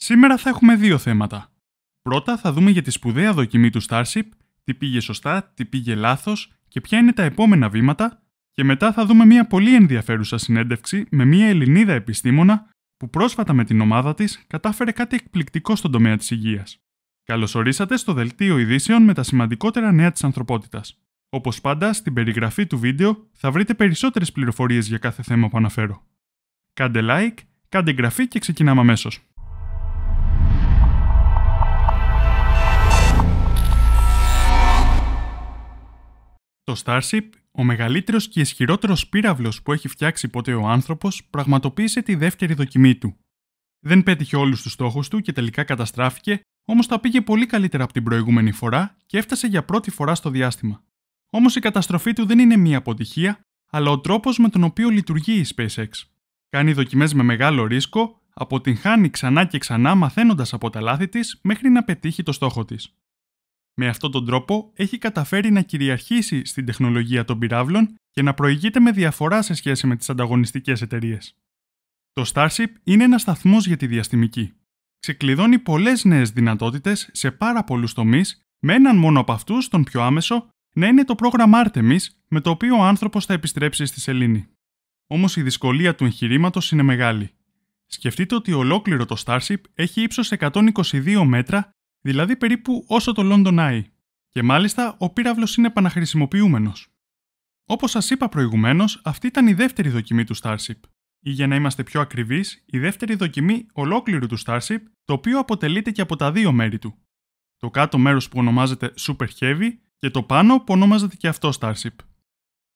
Σήμερα θα έχουμε δύο θέματα. Πρώτα θα δούμε για τη σπουδαία δοκιμή του Starship, τι πήγε σωστά, τι πήγε λάθος και ποια είναι τα επόμενα βήματα, και μετά θα δούμε μια πολύ ενδιαφέρουσα συνέντευξη με μια Ελληνίδα επιστήμονα που πρόσφατα με την ομάδα της κατάφερε κάτι εκπληκτικό στον τομέα της υγείας. Καλώ ορίσατε στο δελτίο ειδήσεων με τα σημαντικότερα νέα της ανθρωπότητας. Όπως πάντα, στην περιγραφή του βίντεο θα βρείτε περισσότερες πληροφορίες για κάθε θέμα που αναφέρω. Κάντε like, κάντε εγγραφή και ξεκινάμε αμέσως. Το Starship, ο μεγαλύτερος και ισχυρότερος πύραυλος που έχει φτιάξει ποτέ ο άνθρωπος, πραγματοποίησε τη δεύτερη δοκιμή του. Δεν πέτυχε όλους τους στόχους του και τελικά καταστράφηκε, όμως τα πήγε πολύ καλύτερα από την προηγούμενη φορά και έφτασε για πρώτη φορά στο διάστημα. Όμως η καταστροφή του δεν είναι μία αποτυχία, αλλά ο τρόπος με τον οποίο λειτουργεί η SpaceX. Κάνει δοκιμές με μεγάλο ρίσκο, αποτυγχάνει ξανά και ξανά μαθαίνοντας από τα λάθη της μέχρι να πετύχει το στόχο της. Με αυτόν τον τρόπο έχει καταφέρει να κυριαρχήσει στην τεχνολογία των πυράβλων και να προηγείται με διαφορά σε σχέση με τις ανταγωνιστικές εταιρείες. Το Starship είναι ένας σταθμός για τη διαστημική. Ξεκλειδώνει πολλές νέες δυνατότητες σε πάρα πολλούς τομείς, με έναν μόνο από αυτούς, τον πιο άμεσο, να είναι το πρόγραμμα Artemis, με το οποίο ο άνθρωπος θα επιστρέψει στη σελήνη. Όμως η δυσκολία του εγχειρήματος είναι μεγάλη. Σκεφτείτε ότι ολόκληρο το Starship έχει ύψος 122 μέτρα δηλαδή περίπου όσο το London Eye. Και μάλιστα ο πύραυλος είναι επαναχρησιμοποιούμενος. Όπως σας είπα προηγουμένως, αυτή ήταν η δεύτερη δοκιμή του Starship. Ή για να είμαστε πιο ακριβείς, η δεύτερη δοκιμή ολόκληρου του Starship, το οποίο αποτελείται και από τα δύο μέρη του. Το κάτω μέρος που ονομάζεται Super Heavy και το πάνω που ονομάζεται και αυτό Starship.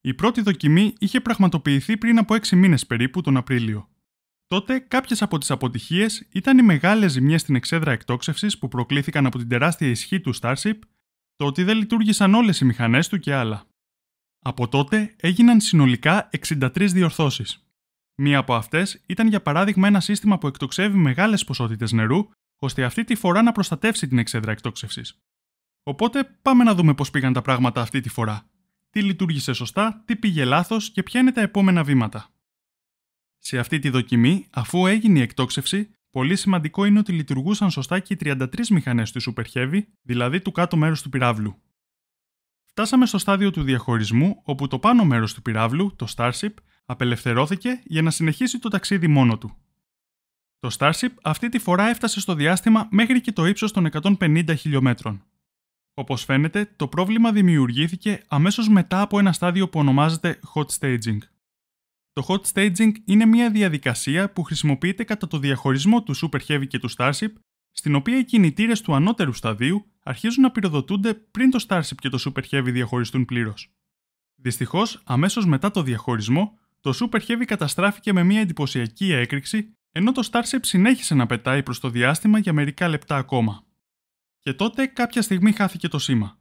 Η πρώτη δοκιμή είχε πραγματοποιηθεί πριν από 6 μήνες περίπου τον Απρίλιο. Τότε, κάποιες από τις αποτυχίες ήταν οι μεγάλες ζημιές στην εξέδρα εκτόξευσης που προκλήθηκαν από την τεράστια ισχύ του Starship, το ότι δεν λειτουργήσαν όλες οι μηχανές του και άλλα. Από τότε έγιναν συνολικά 63 διορθώσεις. Μία από αυτές ήταν για παράδειγμα ένα σύστημα που εκτοξεύει μεγάλες ποσότητες νερού, ώστε αυτή τη φορά να προστατεύσει την εξέδρα εκτόξευσης. Οπότε πάμε να δούμε πώς πήγαν τα πράγματα αυτή τη φορά. Τι λειτουργήσε σωστά, τι πήγε λάθος και ποια είναι τα επόμενα βήματα. Σε αυτή τη δοκιμή, αφού έγινε η εκτόξευση, πολύ σημαντικό είναι ότι λειτουργούσαν σωστά και οι 33 μηχανές του Super Heavy, δηλαδή του κάτω μέρους του πυράβλου. Φτάσαμε στο στάδιο του διαχωρισμού, όπου το πάνω μέρος του πυράβλου, το Starship, απελευθερώθηκε για να συνεχίσει το ταξίδι μόνο του. Το Starship αυτή τη φορά έφτασε στο διάστημα μέχρι και το ύψος των 150 χιλιόμετρων. Όπως φαίνεται, το πρόβλημα δημιουργήθηκε αμέσως μετά από ένα στάδιο που ονομάζεται hot staging. Το hot staging είναι μια διαδικασία που χρησιμοποιείται κατά το διαχωρισμό του Super Heavy και του Starship, στην οποία οι κινητήρες του ανώτερου σταδίου αρχίζουν να πυροδοτούνται πριν το Starship και το Super Heavy διαχωριστούν πλήρως. Δυστυχώς, αμέσως μετά το διαχωρισμό, το Super Heavy καταστράφηκε με μια εντυπωσιακή έκρηξη, ενώ το Starship συνέχισε να πετάει προς το διάστημα για μερικά λεπτά ακόμα. Και τότε κάποια στιγμή χάθηκε το σήμα.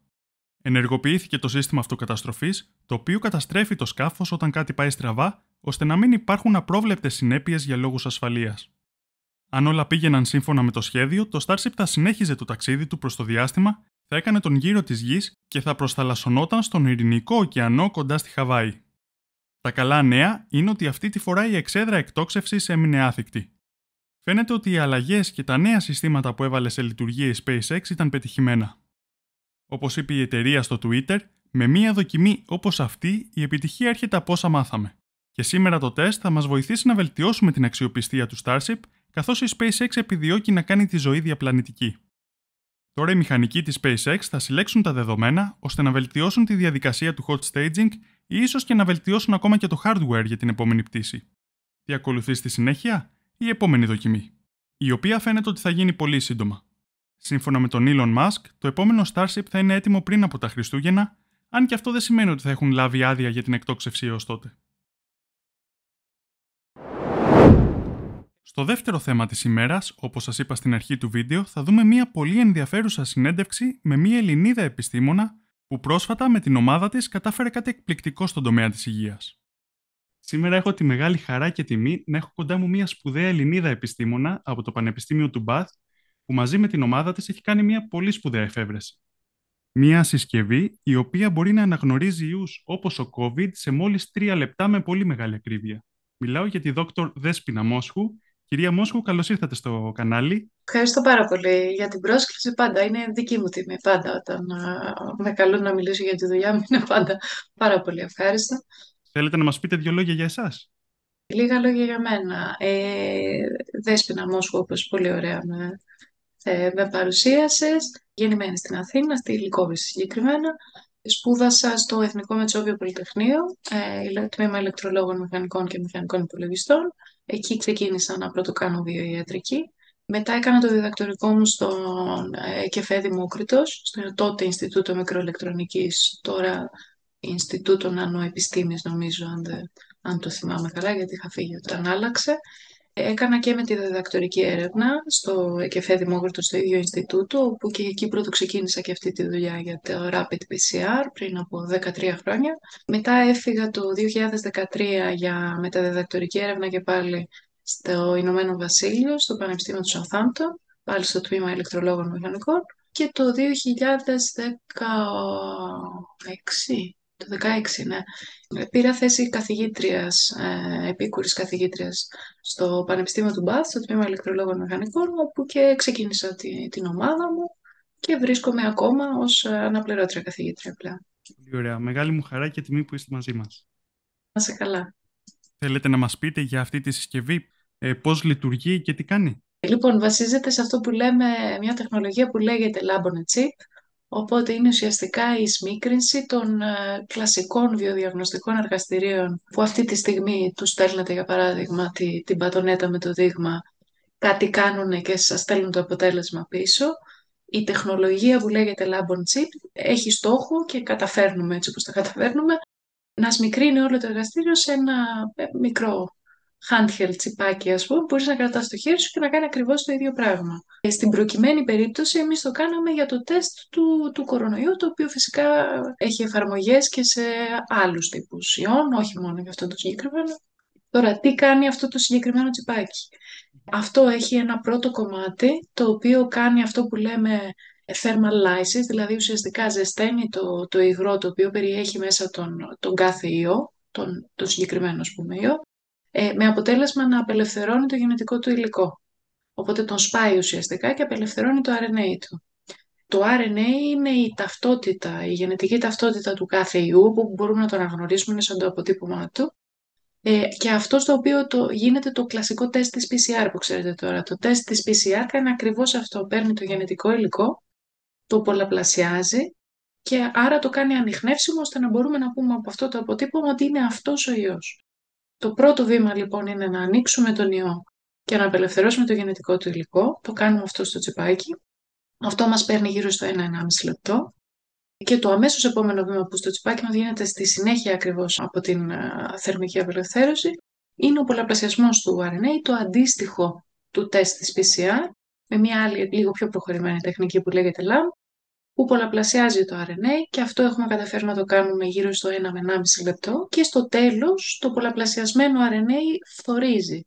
Ενεργοποιήθηκε το σύστημα αυτοκαταστροφής, το οποίο καταστρέφει το σκάφος όταν κάτι πάει στραβά ώστε να μην υπάρχουν απρόβλεπτες συνέπειες για λόγους ασφαλείας. Αν όλα πήγαιναν σύμφωνα με το σχέδιο, το Starship θα συνέχιζε το ταξίδι του προς το διάστημα, θα έκανε τον γύρο της γης και θα προσταλασσονόταν στον Ειρηνικό ωκεανό κοντά στη Χαβάη. Τα καλά νέα είναι ότι αυτή τη φορά η εξέδρα εκτόξευσης έμεινε άθικτη. Φαίνεται ότι οι αλλαγές και τα νέα συστήματα που έβαλε σε λειτουργία η SpaceX ήταν πετυχημένα. Όπως είπε η εταιρεία στο Twitter, με μία δοκιμή όπως αυτή, η επιτυχία έρχεται από όσα μάθαμε. Και σήμερα το τεστ θα μας βοηθήσει να βελτιώσουμε την αξιοπιστία του Starship, καθώς η SpaceX επιδιώκει να κάνει τη ζωή διαπλανητική. Τώρα οι μηχανικοί της SpaceX θα συλλέξουν τα δεδομένα ώστε να βελτιώσουν τη διαδικασία του hot staging ή ίσως και να βελτιώσουν ακόμα και το hardware για την επόμενη πτήση. Τι ακολουθεί στη συνέχεια, η επόμενη δοκιμή, η οποία φαίνεται ότι θα γίνει πολύ σύντομα. Σύμφωνα με τον Elon Musk, το επόμενο Starship θα είναι έτοιμο πριν από τα Χριστούγεννα, αν και αυτό δεν σημαίνει ότι θα έχουν λάβει άδεια για την εκτόξευση έως τότε. Στο δεύτερο θέμα της ημέρας, όπως σας είπα στην αρχή του βίντεο, θα δούμε μια πολύ ενδιαφέρουσα συνέντευξη με μια Ελληνίδα επιστήμονα που πρόσφατα με την ομάδα της κατάφερε κάτι εκπληκτικό στον τομέα της υγείας. Σήμερα έχω τη μεγάλη χαρά και τιμή να έχω κοντά μου μια σπουδαία Ελληνίδα επιστήμονα από το Πανεπιστήμιο του Μπαθ, που μαζί με την ομάδα της έχει κάνει μια πολύ σπουδαία εφεύρεση. Μια συσκευή η οποία μπορεί να αναγνωρίζει ιούς όπως ο COVID σε μόλις 3 λεπτά με πολύ μεγάλη ακρίβεια. Μιλάω για τη Δόκτωρ Δέσποινα Μόσχου, Κυρία Μόσχου, καλώς ήρθατε στο κανάλι. Ευχαριστώ πάρα πολύ για την πρόσκληση. Πάντα είναι δική μου τιμή. Πάντα όταν α, με καλούν να μιλήσω για τη δουλειά μου είναι πάντα πάρα πολύ ευχάριστο. Θέλετε να μας πείτε δύο λόγια για εσάς; Λίγα λόγια για μένα. Ε, Δέσποινα Μόσχου, όπως πολύ ωραία με, ε, με παρουσίασες. Γεννημένη στην Αθήνα, στη Λυκόβηση συγκεκριμένα. Σπούδασα στο Εθνικό Μετσόβιο Πολυτεχνείο, ε, τμήμα ηλεκτρολόγων μηχανικών και μηχανικών υπολογιστών. Εκεί ξεκίνησα να πρώτο κάνω βιοιατρική. Μετά έκανα το διδακτορικό μου στον ε, Κεφέ Δημόκριτος, στο τότε Ινστιτούτο Μικροελεκτρονικής, τώρα Ινστιτούτο Νανοεπιστήμης νομίζω, αν, αν το θυμάμαι καλά, γιατί είχα φύγει όταν άλλαξε. Έκανα και με τη διδακτορική έρευνα στο ΕΚΕΦΕ Δημόκριτος στο ίδιο Ινστιτούτο, όπου και εκεί πρώτο ξεκίνησα και αυτή τη δουλειά για το Rapid PCR πριν από 13 χρόνια. Μετά έφυγα το 2013 για μεταδιδακτορική έρευνα και πάλι στο Ηνωμένο Βασίλειο, στο Πανεπιστήμιο του Southampton, πάλι στο τμήμα ηλεκτρολόγων μηχανικών. Και το 2016 το 2016, ναι. Πήρα θέση καθηγήτριας, ε, επίκουρης καθηγήτριας στο Πανεπιστήμιο του Μπάθ, στο Τμήμα Ηλεκτρολόγων Μηχανικών, όπου και ξεκίνησα τη, την ομάδα μου και βρίσκομαι ακόμα ως αναπληρώτρια καθηγήτρια πλέον. Πολύ ωραία. Μεγάλη μου χαρά και τιμή που είστε μαζί μας. Να σε καλά. Θέλετε να μας πείτε για αυτή τη συσκευή, ε, πώς λειτουργεί και τι κάνει; Λοιπόν, βασίζεται σε αυτό που λέμε, μια τεχνολογία που λέγεται Lab on a Chip, Οπότε είναι ουσιαστικά η σμίκρινση των ε, κλασικών βιοδιαγνωστικών εργαστηρίων που αυτή τη στιγμή τους στέλνετε για παράδειγμα τη, την πατονέτα με το δείγμα, κάτι κάνουν και σας στέλνουν το αποτέλεσμα πίσω. Η τεχνολογία που λέγεται Lab on Chip έχει στόχο και καταφέρνουμε έτσι όπως τα καταφέρνουμε να σμικρύνει όλο το εργαστήριο σε ένα ε, μικρό handheld τσιπάκι, ας πούμε, μπορείς να κρατάς το χέρι σου και να κάνει ακριβώς το ίδιο πράγμα. Ε, στην προκειμένη περίπτωση, εμείς το κάναμε για το τεστ του, του κορονοϊού, το οποίο φυσικά έχει εφαρμογές και σε άλλους τύπους ιών, όχι μόνο για αυτό το συγκεκριμένο. Τώρα, τι κάνει αυτό το συγκεκριμένο τσιπάκι; Αυτό έχει ένα πρώτο κομμάτι, το οποίο κάνει αυτό που λέμε thermal lysis, δηλαδή ουσιαστικά ζεσταίνει το, το υγρό το οποίο περιέχει μέσα τον, τον κάθε ιό, τον, τον συγκεκριμένο ας πούμε ιό, ε, με αποτέλεσμα να απελευθερώνει το γενετικό του υλικό. Οπότε τον σπάει ουσιαστικά και απελευθερώνει το RNA του. Το RNA είναι η ταυτότητα, η γενετική ταυτότητα του κάθε ιού που μπορούμε να τον αναγνωρίσουμε, είναι σαν το αποτύπωμα του. Ε, και αυτό στο οποίο το, γίνεται το κλασικό τεστ της PCR που ξέρετε τώρα. Το τεστ της PCR κάνει ακριβώς αυτό. Παίρνει το γενετικό υλικό, το πολλαπλασιάζει και άρα το κάνει ανοιχνεύσιμο ώστε να μπορούμε να πούμε από αυτό το αποτύπωμα ότι είναι αυτός ο ιός. Το πρώτο βήμα λοιπόν είναι να ανοίξουμε τον ιό και να απελευθερώσουμε το γενετικό του υλικό. Το κάνουμε αυτό στο τσιπάκι. Αυτό μας παίρνει γύρω στο 1-1,5 λεπτό. Και το αμέσως επόμενο βήμα που στο τσιπάκι μας γίνεται στη συνέχεια ακριβώς από την ε, θερμική απελευθέρωση είναι ο πολλαπλασιασμός του RNA, το αντίστοιχο του τεστ της PCR, με μια άλλη λίγο πιο προχωρημένη τεχνική που λέγεται LAMP, που πολλαπλασιάζει το RNA και αυτό έχουμε καταφέρει να το κάνουμε γύρω στο 1 με 1,5 λεπτό και στο τέλος το πολλαπλασιασμένο RNA φθορίζει.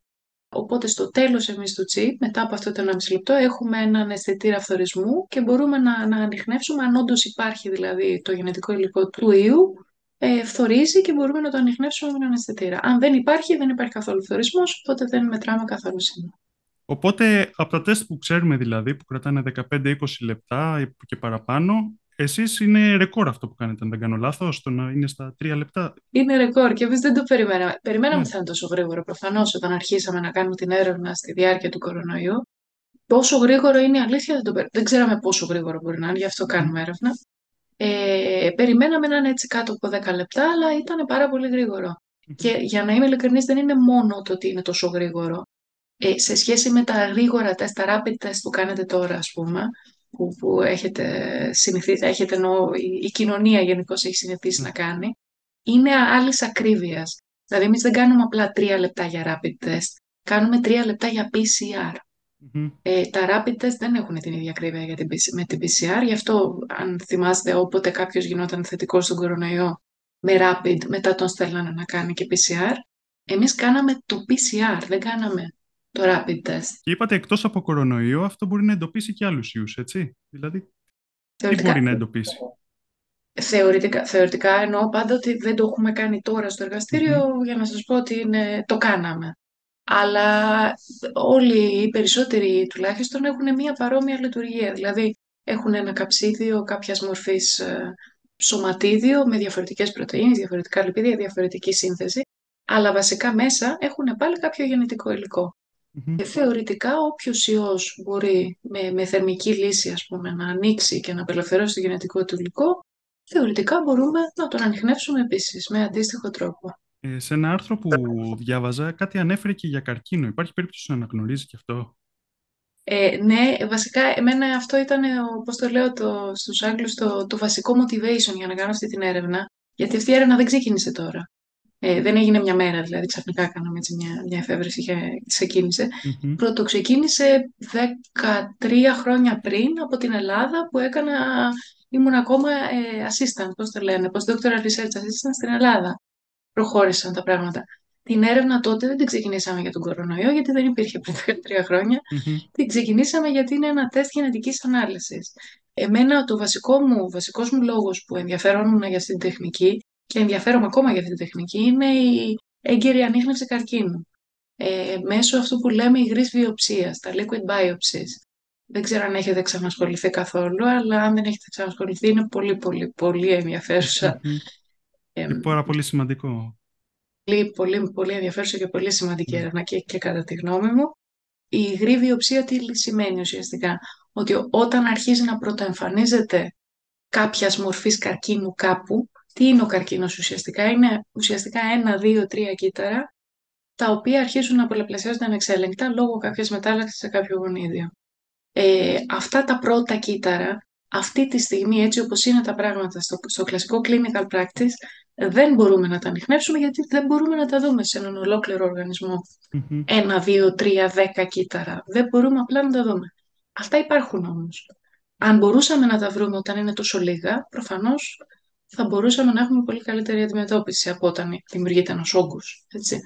Οπότε στο τέλος εμείς του chip, μετά από αυτό το 1,5 λεπτό, έχουμε έναν αισθητήρα φθορισμού και μπορούμε να, να ανοιχνεύσουμε αν όντως υπάρχει δηλαδή το γενετικό υλικό του ιού, ε, φθορίζει και μπορούμε να το ανοιχνεύσουμε με έναν αισθητήρα. Αν δεν υπάρχει, δεν υπάρχει καθόλου φθορισμός, οπότε δεν μετράμε καθόλου σήμερα. Οπότε, από τα τεστ που ξέρουμε δηλαδή, που κρατάνε 15-20 λεπτά και παραπάνω, εσείς είναι ρεκόρ αυτό που κάνετε, αν δεν κάνω λάθος, το να είναι στα 3 λεπτά; Είναι ρεκόρ και εμείς δεν το περιμέναμε. Περιμέναμε ότι ναι. θα είναι τόσο γρήγορο, προφανώς, όταν αρχίσαμε να κάνουμε την έρευνα στη διάρκεια του κορονοϊού. Πόσο γρήγορο είναι η αλήθεια, δεν, το περι... δεν ξέραμε πόσο γρήγορο μπορεί να είναι, γι' αυτό κάνουμε έρευνα. Ε, περιμέναμε να είναι έτσι κάτω από 10 λεπτά, αλλά ήταν πάρα πολύ γρήγορο. Και για να είμαι ειλικρινής, δεν είναι μόνο το ότι είναι τόσο γρήγορο ε, σε σχέση με τα γρήγορα τεστ, τα rapid test που κάνετε τώρα, ας πούμε, που, που έχετε συνηθίσει, έχετε εννοώ, η, η κοινωνία γενικώς έχει συνηθίσει να κάνει, είναι άλλης ακρίβειας. Δηλαδή, εμείς δεν κάνουμε απλά τρία λεπτά για rapid test, κάνουμε τρία λεπτά για PCR. Ε, τα rapid test δεν έχουν την ίδια ακρίβεια για την, με την PCR, γι' αυτό αν θυμάστε όποτε κάποιος γινόταν θετικός στον κορονοϊό με rapid, μετά τον στέλνανε να κάνει και PCR. Εμείς κάναμε το PCR, δεν κάναμε το rapid test. Και είπατε εκτός από κορονοϊό αυτό μπορεί να εντοπίσει και άλλους ιούς, έτσι. Δηλαδή, θεωρητικά, τι μπορεί να εντοπίσει; Θεωρητικά, θεωρητικά εννοώ πάντα ότι δεν το έχουμε κάνει τώρα στο εργαστήριο για να σας πω ότι είναι, το κάναμε. αλλά όλοι οι περισσότεροι τουλάχιστον έχουν μία παρόμοια λειτουργία. Δηλαδή έχουν ένα καψίδιο κάποιας μορφής ε, σωματίδιο με διαφορετικές πρωτεΐνες, διαφορετικά λιπίδια, διαφορετική σύνθεση, αλλά βασικά μέσα έχουν πάλι κάποιο γενετικό Και θεωρητικά όποιος ιός μπορεί με, με θερμική λύση ας πούμε, να ανοίξει και να απελευθερώσει το γενετικό του υλικό, θεωρητικά μπορούμε να τον ανοιχνεύσουμε επίσης με αντίστοιχο τρόπο. Ε, σε ένα άρθρο που διάβαζα κάτι ανέφερε και για καρκίνο. Υπάρχει περίπτωση να αναγνωρίζει και αυτό; Ε, ναι, βασικά εμένα αυτό ήταν, όπως το λέω το, στους Άγγλους, το, το βασικό motivation για να κάνω αυτή την έρευνα. Γιατί αυτή η έρευνα δεν ξεκίνησε τώρα. Ε, δεν έγινε μια μέρα, δηλαδή ξαφνικά κάναμε έτσι μια, μια εφεύρεση και ξεκίνησε. Mm-hmm. Πρώτο ξεκίνησε 13 χρόνια πριν από την Ελλάδα που έκανα, ήμουν ακόμα ε, assistant, πώς το λένε, postdoctoral research assistant στην Ελλάδα. Προχώρησαν τα πράγματα. Την έρευνα τότε δεν την ξεκινήσαμε για τον κορονοϊό, γιατί δεν υπήρχε πριν 13 χρόνια. Την ξεκινήσαμε γιατί είναι ένα τεστ γενετικής ανάλυσης. Εμένα το βασικό μου, βασικός μου λόγος που ενδιαφέρομαι για αυτή την τεχνική και ενδιαφέρομαι ακόμα για αυτή την τεχνική είναι η έγκαιρη ανείχνευση καρκίνου. Ε, μέσω αυτού που λέμε υγρής βιοψίας, τα liquid biopsies. Δεν ξέρω αν έχετε ξανασχοληθεί καθόλου, αλλά αν δεν έχετε ξανασχοληθεί είναι πολύ πολύ πολύ ενδιαφέρουσα. Είναι πάρα πολύ σημαντικό πολύ, πολύ, πολύ ενδιαφέρουσα και πολύ σημαντική ναι. έρευνα και, και κατά τη γνώμη μου. Η υγρή βιοψία τι σημαίνει ουσιαστικά; Ότι όταν αρχίζει να πρωτοεμφανίζεται κάποιας μορφής καρκίνου κάπου, τι είναι ο καρκίνος ουσιαστικά; Είναι ουσιαστικά ένα, δύο, τρία κύτταρα, τα οποία αρχίζουν να πολλαπλασιάζονται ανεξέλεγκτα λόγω κάποιας μετάλλαξης σε κάποιο γονίδιο. Ε, αυτά τα πρώτα κύτταρα, αυτή τη στιγμή έτσι όπως είναι τα πράγματα στο, στο κλασικό clinical practice, δεν μπορούμε να τα ανοιχνεύσουμε γιατί δεν μπορούμε να τα δούμε σε έναν ολόκληρο Ένα, δύο, τρία, δέκα κύτταρα. Δεν μπορούμε απλά να τα δούμε. Αυτά υπάρχουν όμως. Αν μπορούσαμε να τα βρούμε όταν είναι τόσο λίγα, προφανώς θα μπορούσαμε να έχουμε πολύ καλύτερη αντιμετώπιση από όταν δημιουργείται ένας όγκος. Έτσι.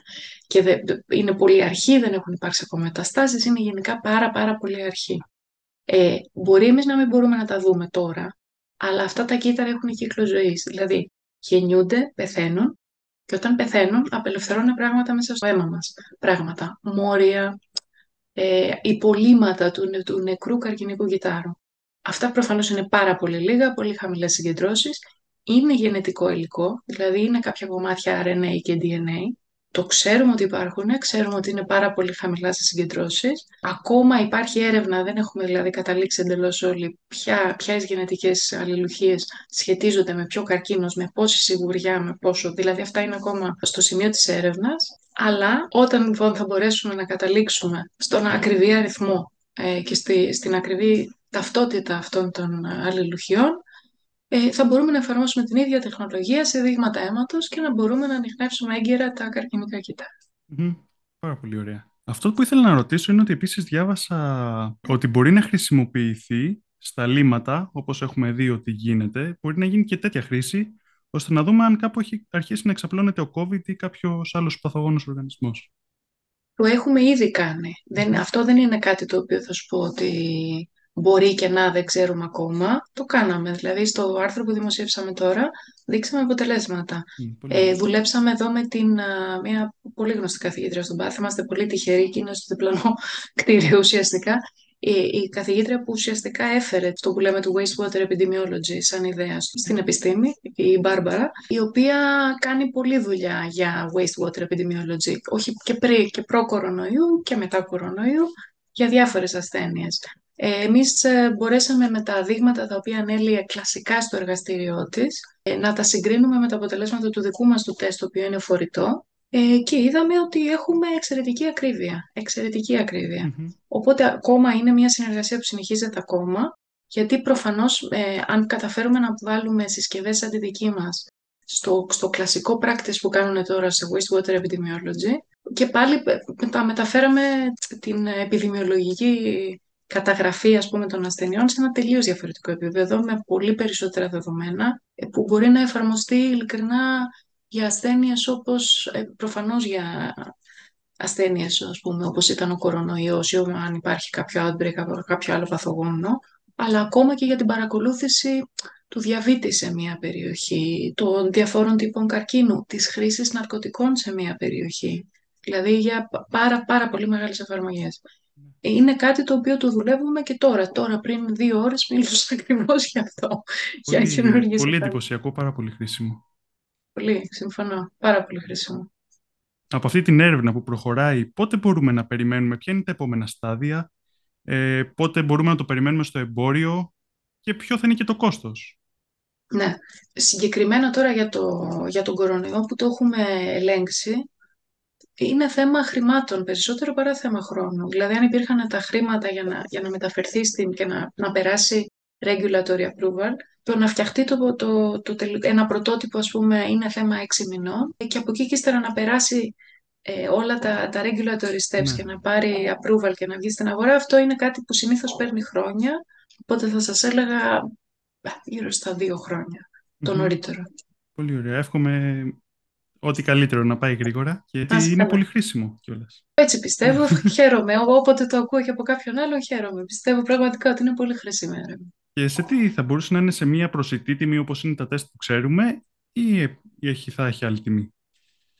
Και δε, είναι πολύ αρχή, δεν έχουν υπάρξει ακόμα μεταστάσεις, είναι γενικά πάρα πάρα πολύ αρχή. Ε, μπορεί εμείς να μην μπορούμε να τα δούμε τώρα, αλλά αυτά τα κύτταρα έχουν κύκλο ζωής. Δηλαδή, γεννιούνται, πεθαίνουν και όταν πεθαίνουν απελευθερώνουν πράγματα μέσα στο αίμα μας. Πράγματα, μόρια, ε, υπολείμματα του, του νεκρού καρκινικού κυτάρου. Αυτά προφανώς είναι πάρα πολύ λίγα, πολύ χαμηλές συγκεντρώσεις. Είναι γενετικό υλικό, δηλαδή είναι κάποια κομμάτια RNA και DNA το ξέρουμε ότι υπάρχουν, ξέρουμε ότι είναι πάρα πολύ χαμηλά σε συγκεντρώσεις. Ακόμα υπάρχει έρευνα, δεν έχουμε δηλαδή καταλήξει εντελώς όλοι ποια, ποιες γενετικές αλληλουχίες σχετίζονται με ποιο καρκίνος, με πόση σιγουριά, με πόσο. Δηλαδή αυτά είναι ακόμα στο σημείο της έρευνας. Αλλά όταν λοιπόν θα μπορέσουμε να καταλήξουμε στον ακριβή αριθμό ε, και στη, στην ακριβή ταυτότητα αυτών των αλληλουχιών, ε, θα μπορούμε να εφαρμόσουμε την ίδια τεχνολογία σε δείγματα αίματος και να μπορούμε να ανοιχνεύσουμε έγκαιρα τα καρκινικά Πάρα πολύ ωραία. Αυτό που ήθελα να ρωτήσω είναι ότι επίσης διάβασα ότι μπορεί να χρησιμοποιηθεί στα λίμματα, όπως έχουμε δει ότι γίνεται, μπορεί να γίνει και τέτοια χρήση, ώστε να δούμε αν κάπου έχει αρχίσει να εξαπλώνεται ο COVID ή κάποιος άλλος παθογόνος οργανισμός. Το έχουμε ήδη κάνει. Δεν, αυτό δεν είναι κάτι το οποίο θα σου πω ότι μπορεί και να δεν ξέρουμε ακόμα, το κάναμε. Δηλαδή στο άρθρο που δημοσίευσαμε τώρα δείξαμε αποτελέσματα. ε, δουλέψαμε εδώ με την, μια πολύ γνωστή καθηγήτρια στον Πάθη, είμαστε πολύ τυχεροί και είναι στο διπλανό κτίριο ουσιαστικά. Η, η καθηγήτρια που ουσιαστικά έφερε το που λέμε του wastewater epidemiology σαν ιδέα στην επιστήμη, η Μπάρμπαρα, η οποία κάνει πολλή δουλειά για wastewater epidemiology, όχι και πριν και προ-κορονοϊού και μετά κορονοϊού, για διάφορες ασθένειες. Ε, εμείς ε, μπορέσαμε με τα δείγματα τα οποία ανέλυε κλασικά στο εργαστήριό της ε, να τα συγκρίνουμε με τα αποτελέσματα του δικού μας του τεστ, το οποίο είναι φορητό και είδαμε ότι έχουμε εξαιρετική ακρίβεια. Εξαιρετική Οπότε ακόμα είναι μια συνεργασία που συνεχίζεται ακόμα, γιατί προφανώς αν καταφέρουμε να βάλουμε συσκευές σαν τη δική μας στο, στο κλασικό practice που κάνουν τώρα σε wastewater epidemiology και πάλι τα μεταφέραμε την επιδημιολογική καταγραφή ας πούμε, των ασθενειών σε ένα τελείως διαφορετικό επίπεδο με πολύ περισσότερα δεδομένα ε, που μπορεί να εφαρμοστεί ειλικρινά για ασθένειες όπως ε, προφανώς για ασθένειες ας πούμε, όπως ήταν ο κορονοϊός ή αν υπάρχει κάποιο outbreak, κάποιο άλλο παθογόνο αλλά ακόμα και για την παρακολούθηση του διαβήτη σε μια περιοχή, των διαφόρων τύπων καρκίνου, της χρήσης ναρκωτικών σε μια περιοχή. Δηλαδή για πάρα, πάρα πολύ μεγάλες εφαρμογές. Είναι κάτι το οποίο το δουλεύουμε και τώρα. Τώρα πριν δύο ώρες μίλησα ακριβώς για αυτό. Πολύ, για καινούργιες πολύ εφαρμογές. εντυπωσιακό, πάρα πολύ χρήσιμο. Πολύ, συμφωνώ. Πάρα πολύ χρήσιμο. Από αυτή την έρευνα που προχωράει, πότε μπορούμε να περιμένουμε, ποια είναι τα επόμενα στάδια, ε, πότε μπορούμε να το περιμένουμε στο εμπόριο και ποιο θα είναι και το κόστος; Ναι. Συγκεκριμένα τώρα για, το, για τον κορονοϊό που το έχουμε ελέγξει, είναι θέμα χρημάτων περισσότερο παρά θέμα χρόνου. Δηλαδή, αν υπήρχαν τα χρήματα για να, για να μεταφερθεί στην, και να, να περάσει regulatory approval, το να φτιαχτεί το, το, το, τελ- ένα πρωτότυπο, ας πούμε, είναι θέμα έξι μηνών και από εκεί και ύστερα να περάσει ε, όλα τα, τα regulatory steps Ναι. και να πάρει approval και να βγει στην αγορά, αυτό είναι κάτι που συνήθως παίρνει χρόνια, οπότε θα σας έλεγα α, γύρω στα δύο χρόνια, το Μμμ. νωρίτερο. Πολύ ωραία. Εύχομαι ό,τι καλύτερο να πάει γρήγορα, γιατί Να είστε είναι καλά. πολύ χρήσιμο κιόλας. Έτσι πιστεύω, χαίρομαι. Ό- Όποτε το ακούω και από κάποιον άλλον, χαίρομαι. Πιστεύω πραγματικά ότι είναι πολύ χρήσιμη έρευνα. Και σε τι θα μπορούσε να είναι σε μια προσιτή τιμή όπως είναι τα τεστ που ξέρουμε ή, ε, ή έχει, θα έχει άλλη τιμή;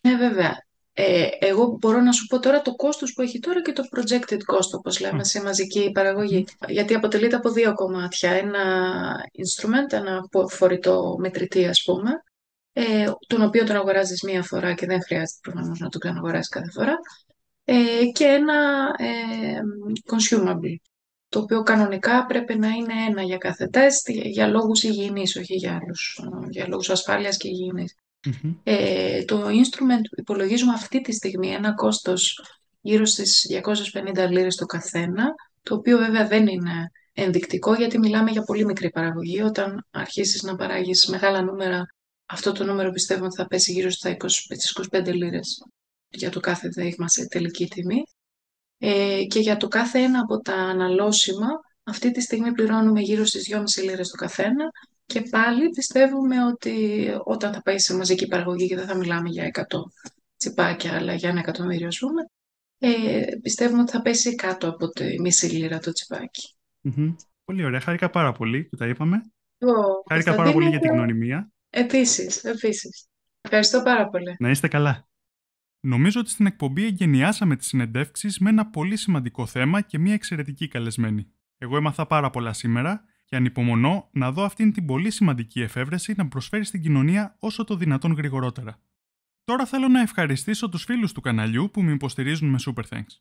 Ναι, βέβαια. Ε, εγώ μπορώ να σου πω τώρα το κόστος που έχει τώρα και το projected cost, όπως λέμε, Α. σε μαζική παραγωγή. Γιατί αποτελείται από δύο κομμάτια. Ένα instrument, ένα πο- φορητό μετρητή, ας πούμε, ε, τον οποίο τον αγοράζεις μία φορά και δεν χρειάζεται προφανώς να τον ξαναγοράσεις κάθε φορά. Ε, και ένα ε, consumable, το οποίο κανονικά πρέπει να είναι ένα για κάθε τεστ, για, για λόγους υγιεινής, όχι για άλλους, ε, για λόγους ασφάλειας και υγιεινής. Μμμ. Ε, το instrument υπολογίζουμε αυτή τη στιγμή ένα κόστος γύρω στις 250 λίρες το καθένα, το οποίο βέβαια δεν είναι ενδεικτικό γιατί μιλάμε για πολύ μικρή παραγωγή. Όταν αρχίσεις να παράγεις μεγάλα νούμερα, αυτό το νούμερο πιστεύουμε ότι θα πέσει γύρω στα 20, στις 25 λίρες για το κάθε δείγμα σε τελική τιμή. Ε, και για το κάθε ένα από τα αναλώσιμα, αυτή τη στιγμή πληρώνουμε γύρω στις 2,5 λίρες το καθένα και πάλι πιστεύουμε ότι όταν θα πάει σε μαζική παραγωγή και δεν θα μιλάμε για 100 τσιπάκια, αλλά για ένα εκατομμύριο, ας πούμε, ε, πιστεύουμε ότι θα πέσει κάτω από τη μισή λίρα το τσιπάκι. Μμμ. Πολύ ωραία. Χάρηκα πάρα πολύ που τα είπαμε. Εγώ, Χάρηκα πάρα πολύ για την Κωνσταντίνε, γνωριμία. Επίσης, επίσης. Ευχαριστώ πάρα πολύ. Να είστε καλά. Νομίζω ότι στην εκπομπή εγκαινιάσαμε τις συνεντεύξεις με ένα πολύ σημαντικό θέμα και μια εξαιρετική καλεσμένη. Εγώ έμαθα πάρα πολλά σήμερα και ανυπομονώ να δω αυτήν την πολύ σημαντική εφεύρεση να προσφέρει στην κοινωνία όσο το δυνατόν γρηγορότερα. Τώρα θέλω να ευχαριστήσω τους φίλους του καναλιού που με υποστηρίζουν με Super Thanks.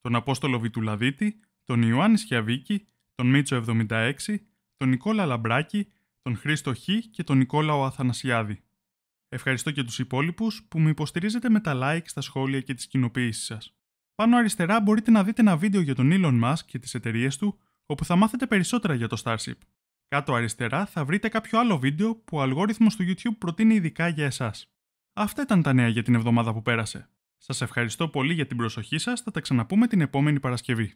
Τον Απόστολο Βιτουλαδίτη, τον Ιωάννη Σιαβίκη, τον Μίτσο 76, τον Νικόλα Λαμπράκη, τον Χρήστο Χ και τον Νικόλαο Αθανασιάδη. Ευχαριστώ και τους υπόλοιπους που με υποστηρίζετε με τα like στα σχόλια και τις κοινοποίησεις σας. Πάνω αριστερά μπορείτε να δείτε ένα βίντεο για τον Elon Musk και τις εταιρείες του, όπου θα μάθετε περισσότερα για το Starship. Κάτω αριστερά θα βρείτε κάποιο άλλο βίντεο που ο αλγόριθμος του YouTube προτείνει ειδικά για εσάς. Αυτά ήταν τα νέα για την εβδομάδα που πέρασε. Σας ευχαριστώ πολύ για την προσοχή σας, θα τα ξαναπούμε την επόμενη Παρασκευή.